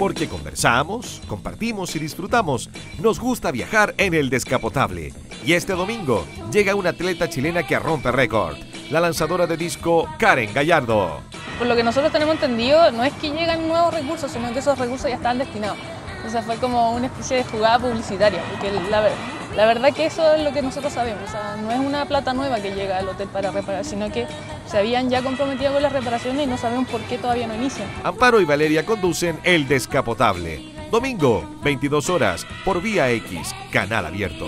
Porque conversamos, compartimos y disfrutamos. Nos gusta viajar en el descapotable. Y este domingo llega una atleta chilena que rompe récord, la lanzadora de disco Karen Gallardo. Por lo que nosotros tenemos entendido, no es que llegan nuevos recursos, sino que esos recursos ya están destinados. O sea, fue como una especie de jugada publicitaria, porque la, la verdad que eso es lo que nosotros sabemos. O sea, no es una plata nueva que llega al hotel para reparar, sino que se habían ya comprometido con las reparaciones y no sabemos por qué todavía no inician. Amparo y Valeria conducen El Descapotable. Domingo, 22 horas, por Vía X, canal abierto.